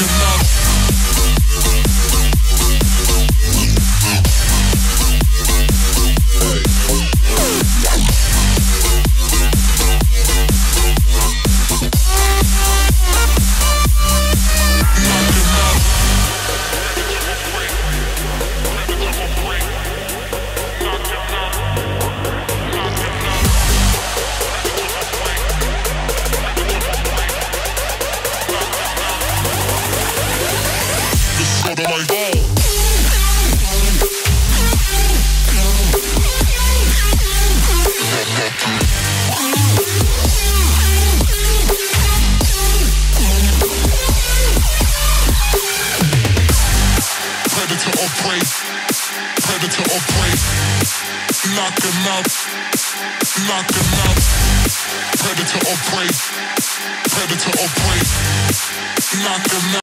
him out. Out. This of predator or prey. Predator or prey. Knock him out. Knock him out. Predator or prey. Predator or prey. Knock him out.